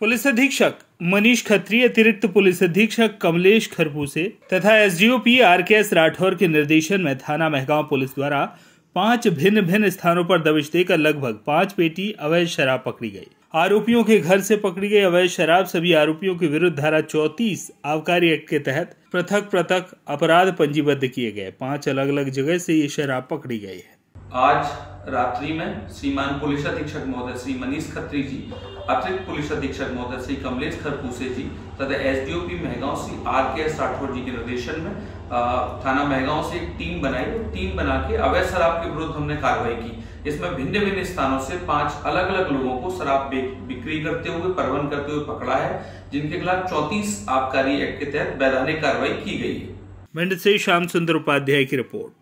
Police अधीक्षक मनीष खत्री, अतिरिक्त police अधीक्षक कमलेश खरपूसे तथा SDOP R K S Rathore के निर्देशन में थाना महगांव पुलिस द्वारा पाँच भिन्न भिन्न स्थानों पर दबिश देकर लगभग पाँच पेटी अवैध शराब पकड़ी गई। आरोपियों के घर से पकड़ी गई अवैध शराब सभी आरोपियों के विरुद्ध धारा चौतीस आबकारी एक्ट के तहत पृथक पृथक अपराध पंजीबद्ध किए गए। पाँच अलग अलग जगह से ये शराब पकड़ी गई है। आज रात्रि में श्रीमान पुलिस अधीक्षक महोदय श्री मनीष खत्री जी, अतिरिक्त पुलिस अधीक्षक महोदय श्री कमलेश खरपूसे जी, तथा SDOP Mehgaon Shri R K S Rathore ji के निर्देशन में थाना महगांव से एक टीम बनाई। टीम बना के अवैध शराब के विरुद्ध हमने कार्रवाई की। इसमें भिन्न भिन्न स्थानों से पाँच अलग अलग लोगों को शराब बिक्री करते हुए, परवन करते हुए पकड़ा है, जिनके खिलाफ चौतीस आबकारी एक्ट के तहत वैधानिक कार्रवाई की गई है। से श्याम सुंदर उपाध्याय की रिपोर्ट।